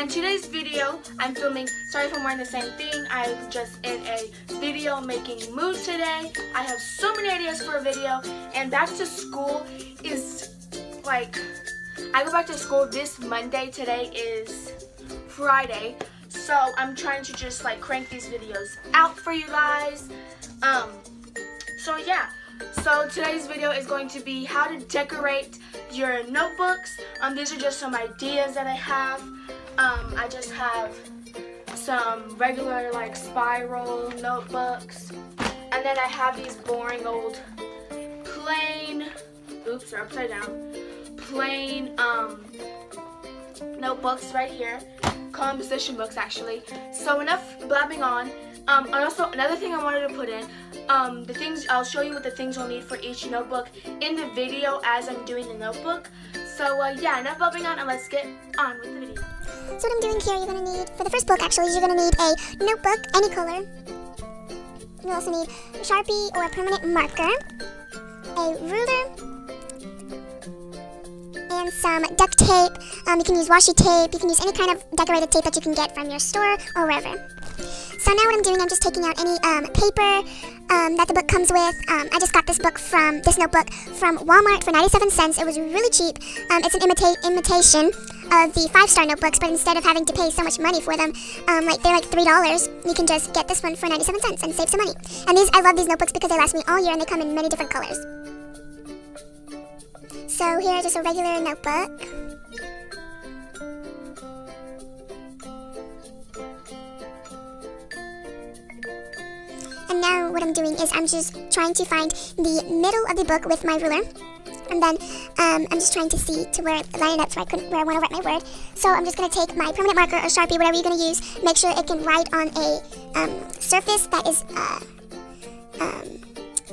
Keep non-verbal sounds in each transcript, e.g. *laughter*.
In today's video, I'm filming, sorry if I'm wearing the same thing, I'm just in a video making mood today. I have so many ideas for a video, and back to school is like, I go back to school this Monday, today is Friday, so I'm trying to just like crank these videos out for you guys. Um, so yeah, so today's video is going to be how to decorate your notebooks. Um, these are just some ideas that I have. Um, I just have some regular like spiral notebooks. And then I have these boring old plain, oops, they're upside down, plain um, notebooks right here. Composition books actually. So enough blabbing on. Um, and also another thing I wanted to put in, um, the things, I'll show you what the things you'll need for each notebook in the video as I'm doing the notebook. So uh, yeah, enough blabbing on and let's get on with the video. So what I'm doing here, you're going to need, for the first book actually, you're going to need a notebook, any color. You'll also need a Sharpie or a permanent marker, a ruler, and some duct tape. Um, you can use washi tape, you can use any kind of decorated tape that you can get from your store or wherever. So now what I'm doing, I'm just taking out any um, paper um, that the book comes with. Um, I just got this book from, this notebook from Walmart for 97 cents. It was really cheap. Um, it's an imita imitation of the five-star notebooks, but instead of having to pay so much money for them, um, like they're like $3, you can just get this one for 97 cents and save some money. And these, I love these notebooks because they last me all year and they come in many different colors. So here, just a regular notebook. And now what I'm doing is I'm just trying to find the middle of the book with my ruler. And then um, I'm just trying to see to where line it up so I could where I want to write my word. So I'm just going to take my permanent marker or Sharpie, whatever you're going to use, make sure it can write on a um, surface that is uh, um,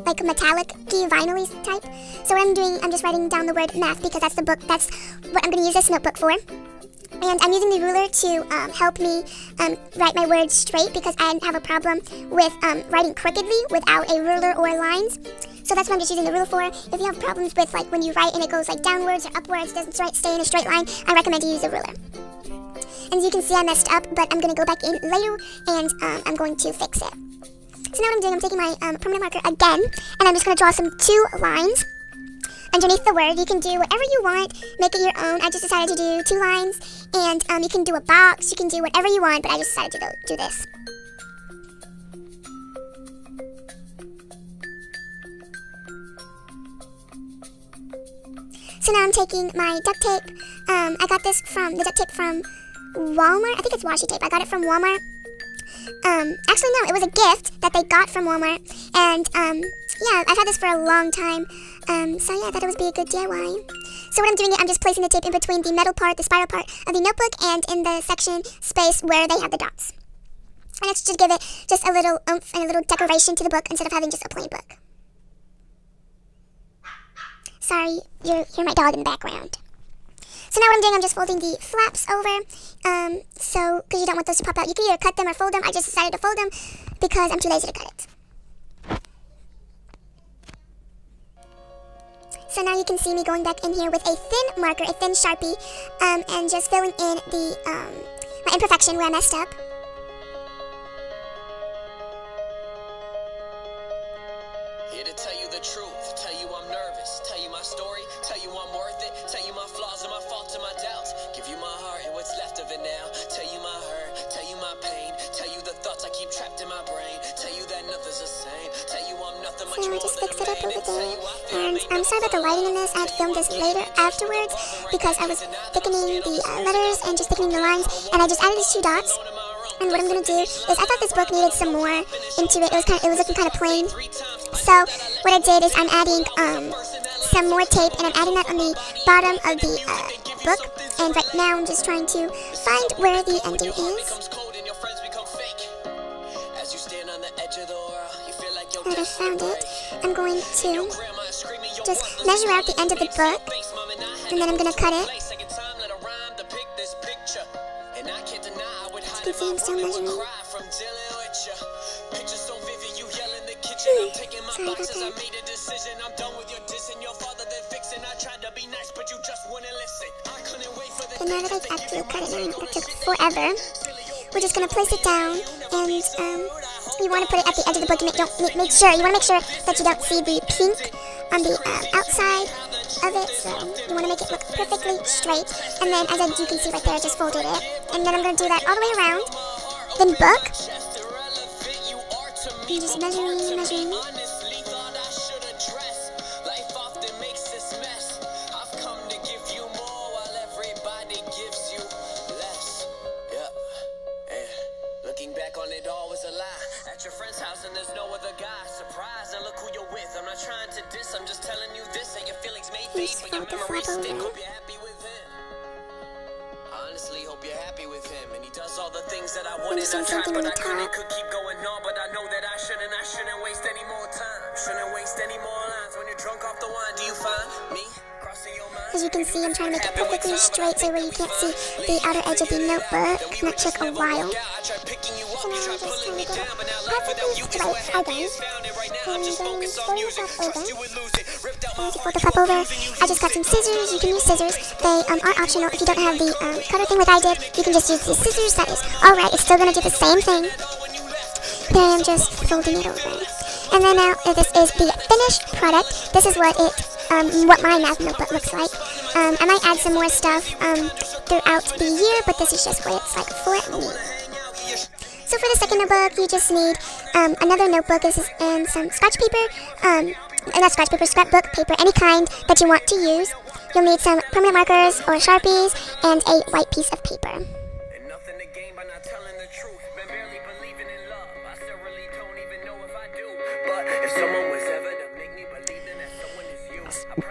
like metallic vinyl type. So what I'm doing, I'm just writing down the word math because that's the book, that's what I'm going to use this notebook for. And I'm using the ruler to um, help me um, write my words straight because I have a problem with um, writing crookedly without a ruler or lines. So that's what I'm just using the ruler for. If you have problems with like when you write and it goes like downwards or upwards, doesn't stay in a straight line, I recommend you use a ruler. And you can see, I messed up, but I'm going to go back in later and um, I'm going to fix it. So now what I'm doing, I'm taking my um, permanent marker again, and I'm just going to draw some two lines underneath the word. You can do whatever you want, make it your own. I just decided to do two lines, and um, you can do a box, you can do whatever you want, but I just decided to do, do this. So now I'm taking my duct tape. Um, I got this from, the duct tape from Walmart. I think it's washi tape. I got it from Walmart. Um, actually, no, it was a gift that they got from Walmart. And, um, yeah, I've had this for a long time. Um, so yeah, I thought it would be a good DIY. So what I'm doing, is I'm just placing the tape in between the metal part, the spiral part of the notebook, and in the section space where they have the dots. And it's just to give it just a little oomph and a little decoration to the book instead of having just a plain book. Sorry, you're, you're my dog in the background. So now what I'm doing, I'm just folding the flaps over. Um, so, because you don't want those to pop out. You can either cut them or fold them. I just decided to fold them because I'm too lazy to cut it. So now you can see me going back in here with a thin marker, a thin Sharpie, um, and just filling in the um, my imperfection where I messed up. I'm sorry about the lighting in this. I had filmed this later afterwards because I was thickening the uh, letters and just thickening the lines. And I just added these two dots. And what I'm gonna do is I thought this book needed some more into it. It was kind of, it was looking kind of plain. So what I did is I'm adding um, some more tape and I'm adding that on the bottom of the uh, book. And right now I'm just trying to find where the ending is. becomes and your friends become fake. As you stand on the edge of the world, you feel like your Alright, I found it. I'm going to just measure out the end of the book. and I then I'm gonna cut it. I I hide You in can see I'm still measuring. in. Hmm, sorry about I that. I. I And now that I've actually cut it out, that took forever. We're just gonna place it down, and um, you want to put it at the edge of the book. Make, don't make, make sure you want to make sure that you don't see the pink on the um, outside of it. So you want to make it look perfectly straight. And then, as I, you can see right there, I just folded it. And then I'm gonna do that all the way around. Then book. And just measuring, measuring. Stick. Hope you're happy with him. Honestly, hope you're happy with him. And he does all the things that I wanted. I tried, but I couldn't. Could keep going on, but I know that I shouldn't. I shouldn't waste any more time. Shouldn't waste any more lines. When you're drunk off the wine, do you find As you can see, I'm trying to make it perfectly straight so where you can't see the outer edge of the notebook. And that took a while. So now I'm just trying to get it perfectly straight again. And And then fold yourself over. Going to fold the flap over. I just got some scissors. You can use scissors. They um, are optional. If you don't have the um, cutter thing like I did, you can just use the scissors. That is alright. It's still going to do the same thing. Then I'm just folding it over. And then now this is the finished product. This is what it, um, what my math notebook looks like. Um, I might add some more stuff um, throughout the year, but this is just what it's like for me. So for the second notebook, you just need um, another notebook and some scratch paper, um, not scratch paper, scrapbook paper, any kind that you want to use. You'll need some permanent markers or sharpies and a white piece of paper.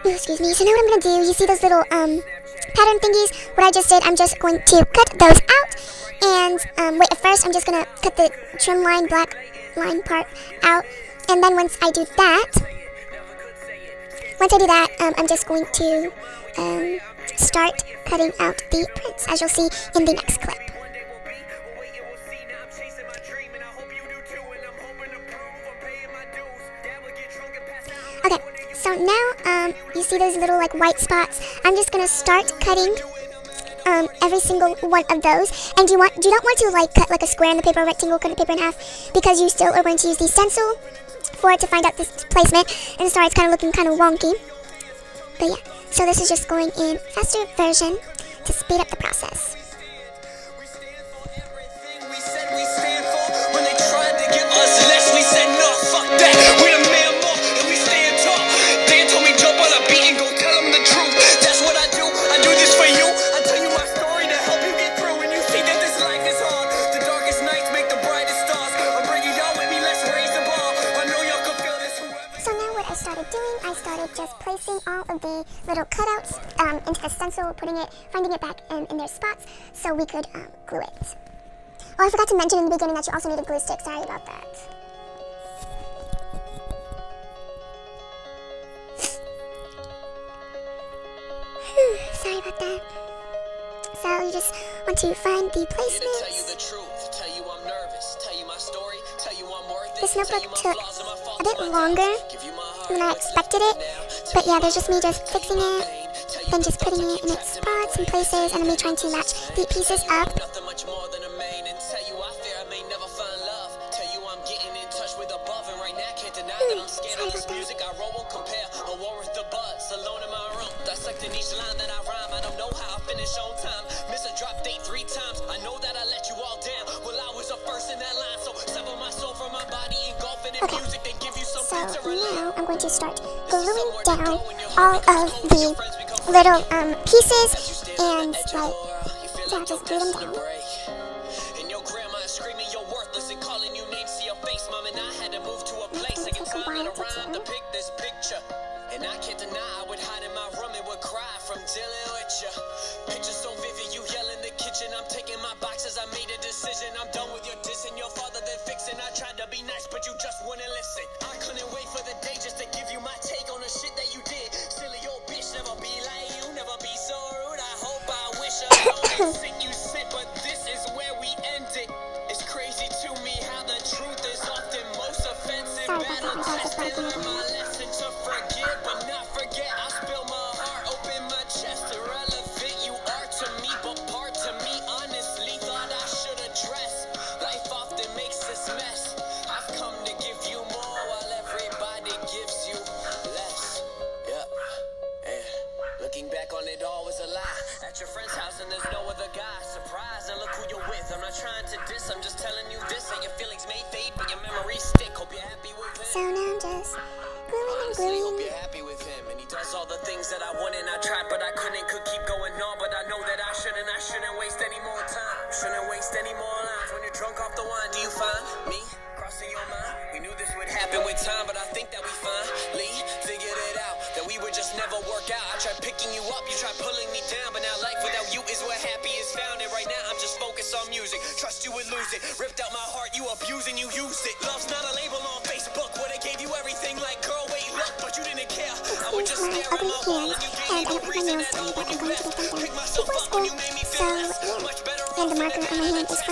Excuse me. So now what I'm gonna do, you see those little um pattern thingies? What I just did, I'm just going to cut those out. And um, wait, at first I'm just gonna cut the trim line, black line part out. And then once I do that, once I do that, um, I'm just going to um, start cutting out the prints, as you'll see in the next clip. So now um, you see those little like white spots. I'm just gonna start cutting um, every single one of those. And you want you don't want to like cut like a square in the paper, rectangle, cut the paper in half, because you still are going to use the stencil for it to find out this placement. And sorry, it's kind of looking kind of wonky. But yeah, so this is just going in faster version to speed up the process. Of the little cutouts um, into the stencil, putting it, finding it back in, in their spots so we could um, glue it. Oh, I forgot to mention in the beginning that you also need a glue stick. Sorry about that. *sighs* Sorry about that. So you just want to find the to tell you the truth, tell you I'm nervous, tell you my story, tell you I'm worth it. This notebook took flaws and my faults a bit longer doubts. Give you my heart than I expected it. But yeah, there's just me just fixing it, then just putting it in its spots and places, and me trying to match the pieces up. Nothing much more than a main and tell you I fear I may never find love. Tell you I'm getting in touch with above and right now can't deny that I'm scared of this music. I roll won't compare a war with the buzz alone in my room. Dissecting each line that I rhyme. I don't know how I finish on time. Miss a drop date three times. I know that I let you all down. Well, I was the first in that line, so sever my soul from my body, engulf it in Okay. music, then give you So something to now I'm going to start gluing down all of the little um, pieces and like yeah, just glue them down.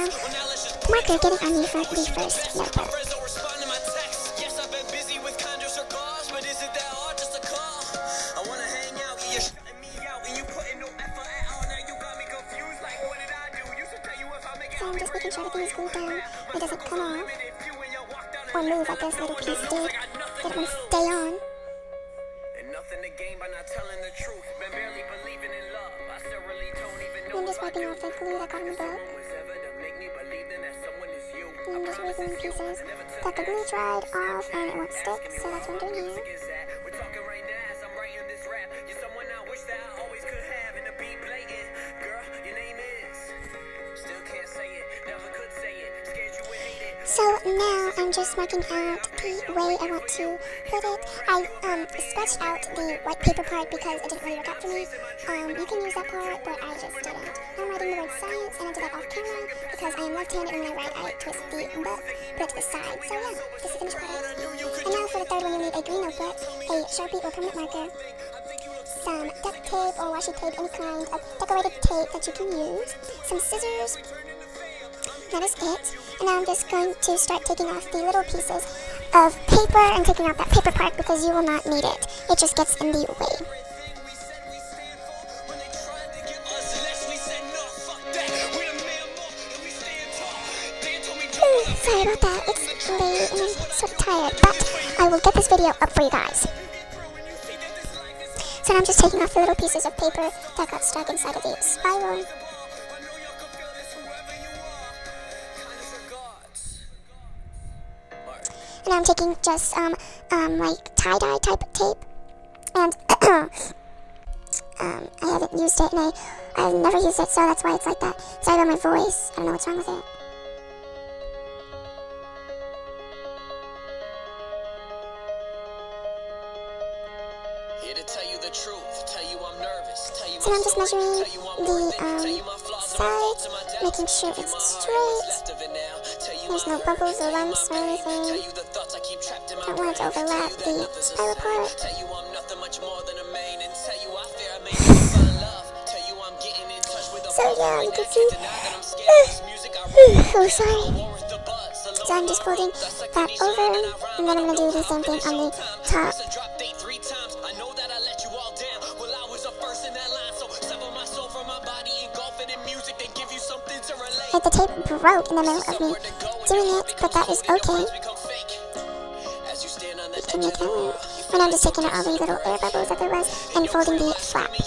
I? Used to tell you I it, So I'm just making sure everything is glued down. It doesn't come off or move like this little piece did. It will stay on. And nothing to gain by not telling the truth. Been barely believing in love. I still really don't even know I'm just wiping off the glue that got on the book. Wiggling pieces glue dried off and it won't stick, so that's what I'm doing here. So now I'm just marking out the way I want to put it. I um, sketched out the white paper part because it didn't really work out for me. Um, you can use that part, but I just didn't. I'm writing the word science, and I did that off camera because I am left-handed, and when I write, I twist the book, put it to the side. So yeah, this is the finished product. And now for the third one, you need a green notebook, a sharpie or permanent marker, some duct tape or washi tape, any kind of decorated tape that you can use, some scissors, that is it. And now I'm just going to start taking off the little pieces of paper and taking out that paper part because you will not need it. It just gets in the way. Sorry about that. It's late and I'm of tired, but I will get this video up for you guys. So now I'm just taking off the little pieces of paper that got stuck inside of the spiral. And now I'm taking just um um like tie dye type tape, and *coughs* um I haven't used it and I I've never used it, so that's why it's like that. Sorry about my voice. I don't know what's wrong with it. I'm just measuring the um, doubts, making sure it's straight. There's no bubbles or lumps or anything. Don't want to overlap the with a So, yeah, you can see-. *sighs* Oh, sorry. So I'm just folding that over, and then I'm gonna do the same thing on the top. Broke in the middle of me doing it, but that is okay. You Can tell me? world, And I'm just taking out all the little air bubbles that there was and folding the flap. and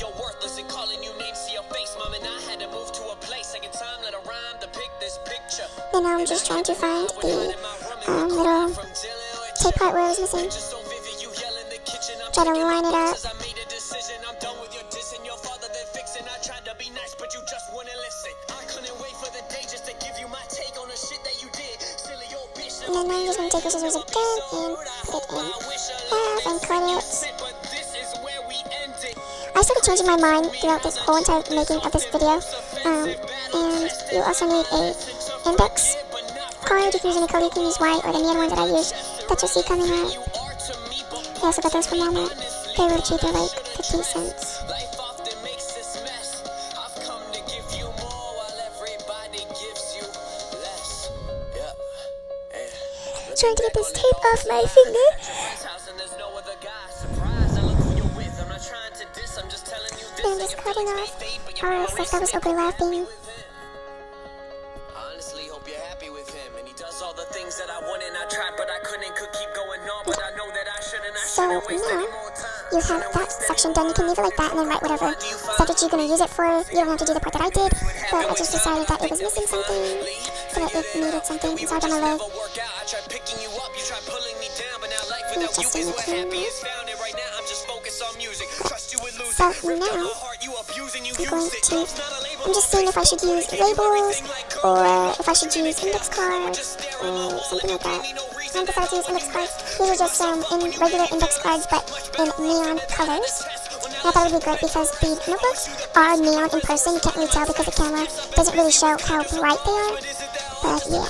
I move now I'm just trying to find the um, little tape part where it was missing. Try to line it up. It. I started changing my mind throughout this whole entire making of this video. Um, and you also need a index card. You can use any color. You can use white or the neon one that I use that you'll see coming up. I also got those from Walmart. They were cheap. They're like 15 cents. Trying to get this tape off my finger. And I'm just cutting off may fade, but our stuff that was overlapping. Honestly, hope you're happy with him. And he does all the things that I want and I tried, but I couldn't, could keep going on. But I know that I shouldn't, I So shouldn't waste now time. you have that section done. You can leave it like that and then write whatever subject you're going to use it for. You don't have to do the part that I did, but I just decided that it was missing something, so that it needed something, so I done a little never work out. I picking you up, you tried So it. Ripped out now- my heart, you I'm going to, I'm just seeing if I should use labels or if I should use index cards or something like that. I decided to use index cards. These are just um, in regular index cards but in neon colors. I thought it would be great because the notebooks are neon in person. You can't really tell because the camera doesn't really show how bright they are. But yeah,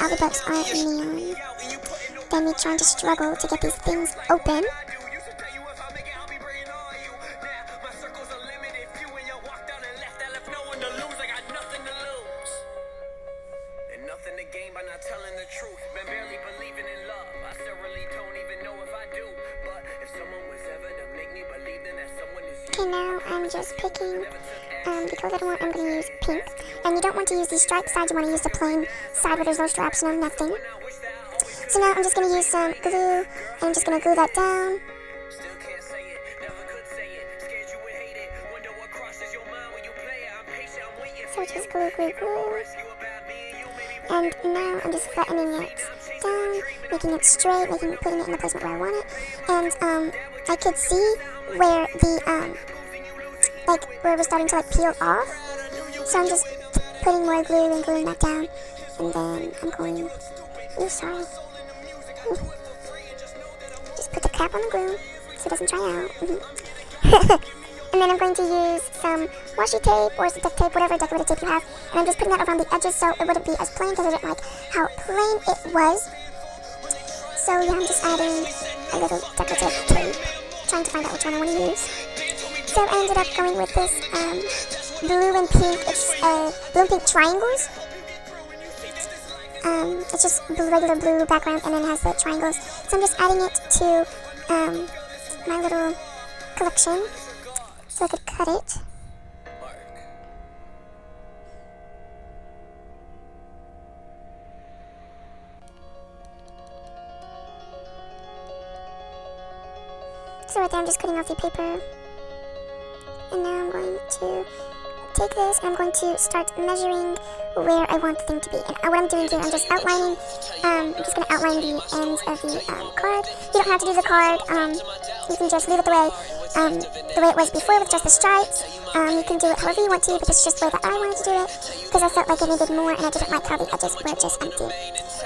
all the books are neon. Then me trying to struggle to get these things open. These striped sides, you want to use the plain side where there's no straps, no nothing. So now I'm just going to use some glue, and I'm just going to glue that down. So just glue, glue, glue. And now I'm just flattening it down, making it straight, making putting it in the placement where I want it. And um, I could see where the um, like where it was starting to like peel off. So I'm just putting more glue and gluing that down, and then I'm going. Oh, sorry. Just put the cap on the glue so it doesn't dry out. *laughs* and then I'm going to use some washi tape or some duct tape, whatever decorative tape you have. And I'm just putting that around the edges so it wouldn't be as plain because I didn't like how plain it was. So yeah, I'm just adding a little decorative tape, trying to find out which one I want to use. So I ended up going with this um, blue and pink, it's uh, blue and pink triangles. Um, it's just regular blue background and then it has the triangles. So I'm just adding it to um, my little collection so I could cut it. So right there I'm just cutting off the paper. And now I'm going to take this and I'm going to start measuring where I want the thing to be. And what I'm doing here, I'm just outlining, um, I'm just going to outline the ends of the um, card. You don't have to do the card, um, you can just leave it the way, um, the way it was before with just the stripes. Um, you can do it however you want to, but is just the way that I wanted to do it, because I felt like it needed more and I didn't like how the edges were just empty.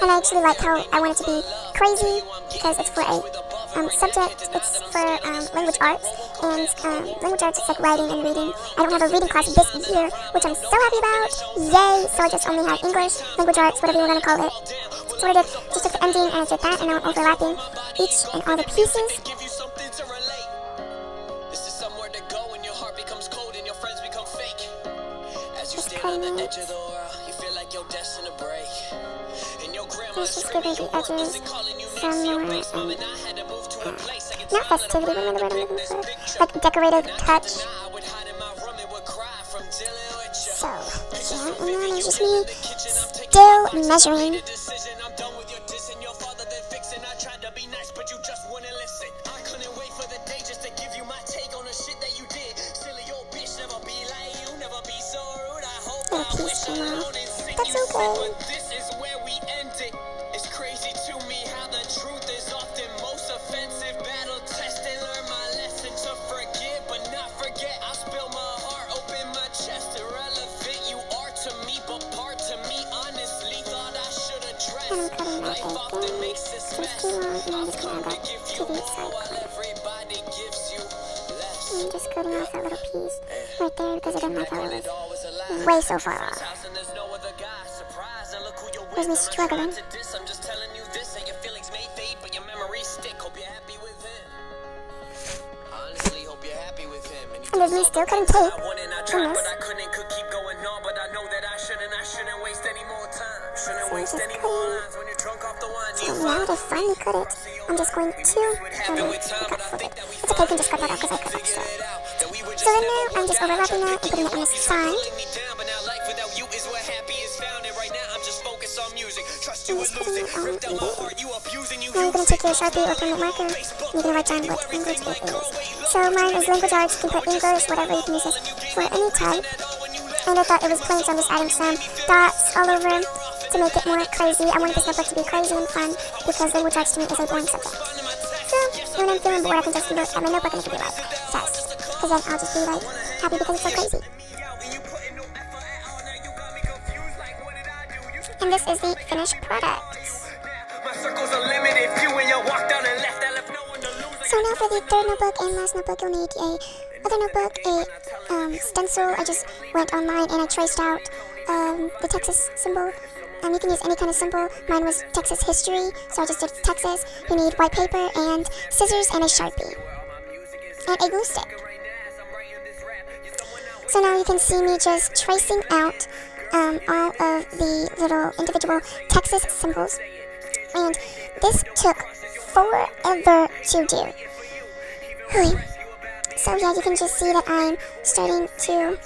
And I actually like how I want it to be crazy, because it's for a um, subject, it's for um, language arts, and um, language arts is like writing and reading. I don't have a reading class this year, which I'm so happy about. Yay! So I just only have English, language arts, whatever you want to call it. So I did, just took the ending and I did that, and now I'm overlapping each and all the pieces. Just cutting it. Let's just give the edges some more, uh, not festivity, the word I'm looking for? Like decorative touch. So, yeah, and then it's just me still measuring. That's okay. Too long, and I'm just to the side corner. Just cutting off that little piece right there because I it was way so far off. There's me struggling. And there's me still cutting tape on this. I finally cut it, I'm just going to, um, I got folded. It's okay, I can just cut that out because I cut extra. So then now I'm just overlapping that and putting it on the side. I'm just putting it on the Now you're going to take your Sharpie or permanent marker, and you're going to write down what language it is. So mine is language arts, you can put English, whatever, you can use this for any type. And I thought it was plain, so I'm just adding some dots all over to make it more crazy. I wanted this notebook to be crazy and fun because language arts to me is a boring subject. So when I'm feeling bored, I can just look at my notebook and it can be like. Because because then I'll just be like happy because it's so crazy. And this is the finished product. So now for the third notebook and last notebook, you'll need a other notebook, a um, stencil. I just went online and I traced out um, the Texas symbol. Um, you can use any kind of symbol. Mine was Texas history, so I just did Texas. You need white paper and scissors and a sharpie and a glue stick. So now you can see me just tracing out um, all of the little individual Texas symbols. And this took forever to do. So yeah, you can just see that I'm starting to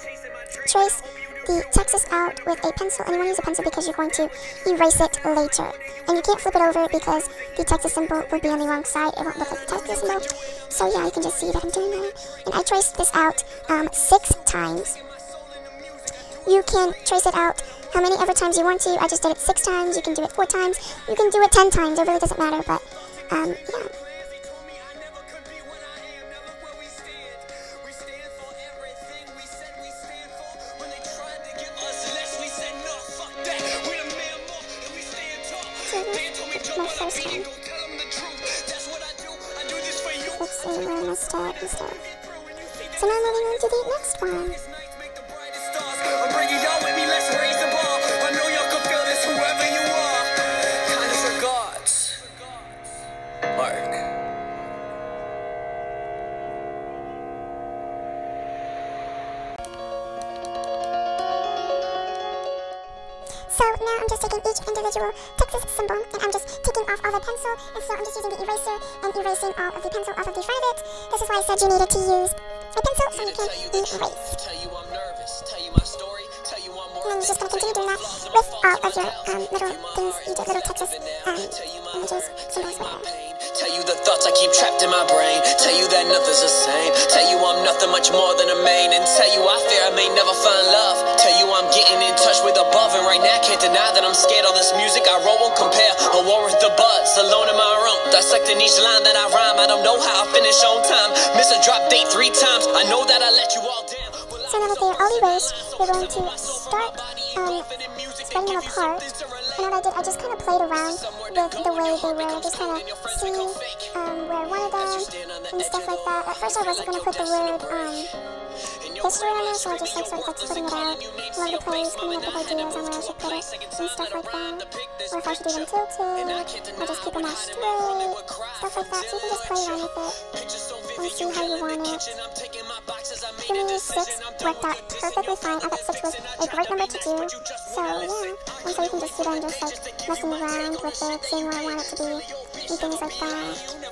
trace the Texas out with a pencil. And you want to use a pencil because you're going to erase it later. And you can't flip it over because the Texas symbol will be on the wrong side. It won't look like the Texas symbol. So yeah, you can just see that I'm doing that. And I traced this out um, six times. You can trace it out how many ever times you want to. I just did it six times. You can do it four times. You can do it ten times. It really doesn't matter. But um, yeah. So now moving on to the next one. And you're just going to continue doing that with all of your um, little things, you did little Texas um, images, symbols, whatever. Tell you the thoughts I keep trapped in my brain. Tell you that nothing's the same. Tell you I'm nothing much more than a main. And tell you I fear I may never find love. Tell you I'm getting in touch with above. And right now can't deny that I'm scared. All this music I wrote won't compare. A war with the buzz, alone in my room. Dissecting each line that I rhyme. I don't know how I finish on time. Miss a drop date three times. I know that I let you all down. So now that they're all erased, we're going to start um, spreading them apart. And what I did, I just kind of played around with the way they were, just kind of seeing um, where I wanted them and stuff like that. At first I wasn't going to put the word um, history on there, so I just like of like splitting it out. All over the place, coming up with ideas on where I should put it and stuff like that. Or if I should do them tilted, or just keep them all straight, stuff like that. So you can just play around with it and see how you want it. Six worked out perfectly fine. I thought six was a great number to do. So yeah, and so you can just sit and just like messing around with it, seeing where I want it to be, and things like that.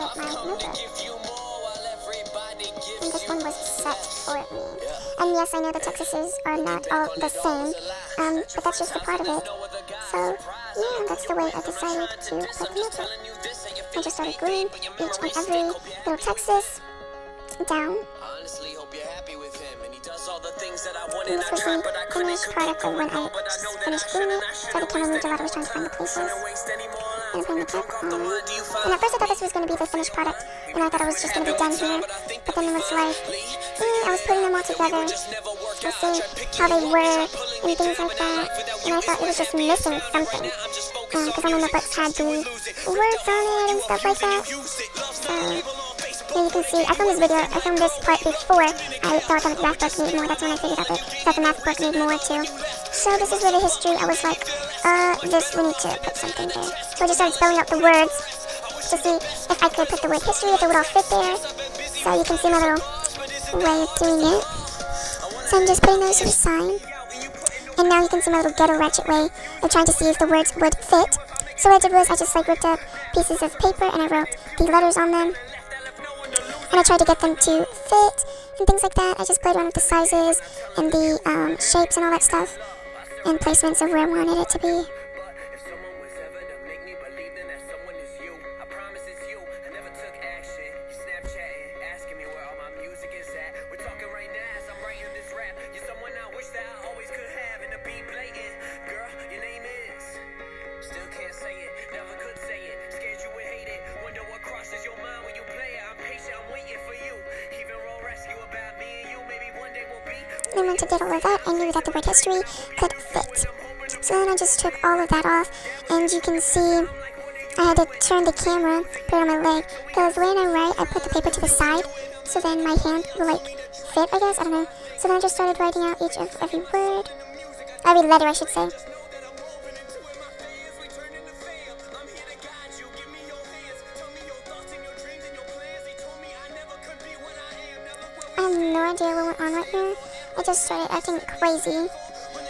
Put my notebook. give you more while everybody gives And this one was set for me. And yes, I know the Texases are not all the same, um, but that's just a part of it. So yeah, that's the way I decided to put the notebook. I just started gluing each and every little Texas down. Honestly, hope you're happy with him. And he does all the things that I And this was the but I couldn't finished product of when I finished gluing it. So I moved around, I was trying to find the places. And putting the And at first I thought this was going to be the finished product. And I thought it was just going to be done here. But then it was like, mm, I was putting them all together. I was seeing how they were and things like that. And I thought it was just missing something. Because all my notebooks had the words on it and stuff like that. So, yeah, you can see, I filmed this video, I filmed this part before I thought that the math book needed more. That's when I figured out that the math book needed more too. So this is the history, I was like, uh, this, we need to put something there. So I just started spelling out the words to see if I could put the word history, if it would all fit there. So you can see my little way of doing it. So I'm just putting those to the side. And now you can see my little ghetto ratchet way of trying to see if the words would fit. So what I did was I just like ripped up pieces of paper and I wrote the letters on them. And I tried to get them to fit and things like that. I just played around with the sizes and the um, shapes and all that stuff. And placements of where I wanted it to be. All of that off, and you can see I had to turn the camera, put it on my leg, because when I write, I put the paper to the side, so then my hand will like fit, I guess, I don't know. So then I just started writing out each of every word, every letter, I should say. I have no idea what went on right here. I just started acting crazy,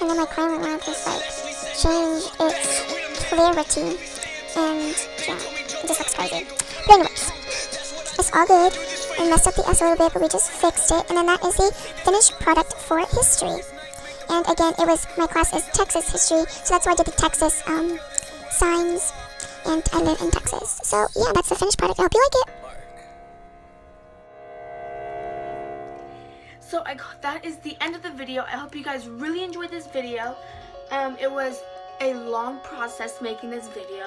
and then my camera went just like changed its clarity, and yeah, it just looks crazy. But anyways, it's all good. We messed up the S a little bit, but we just fixed it, and then that is the finished product for history. And again, it was my class is Texas history, so that's why I did the Texas um, signs, and I live in Texas. So yeah, that's the finished product. I hope you like it. So I got, that is the end of the video. I hope you guys really enjoyed this video. Um, it was a long process making this video.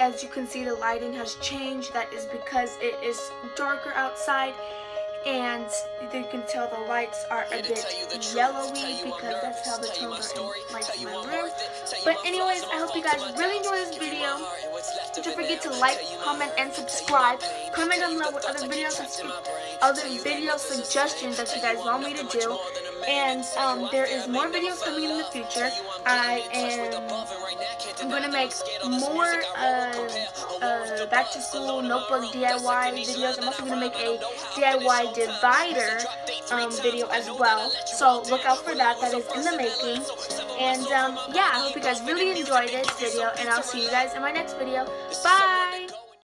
As you can see, the lighting has changed. That is because it is darker outside. And you can tell the lights are a bit yellowy because that's how the tones are in lights in my room. But anyways, I hope you guys really enjoy this video. Don't forget to like, comment, and subscribe. Comment down below what other videos, other video suggestions that you guys want me to do. And um, there is more videos coming in the future. I am I'm gonna make more uh, uh, back to school notebook DIY videos. I'm also gonna make a DIY divider um, video as well. So look out for that. That is in the making. And um, yeah, I hope you guys really enjoyed this video, and I'll see you guys in my next video. Bye!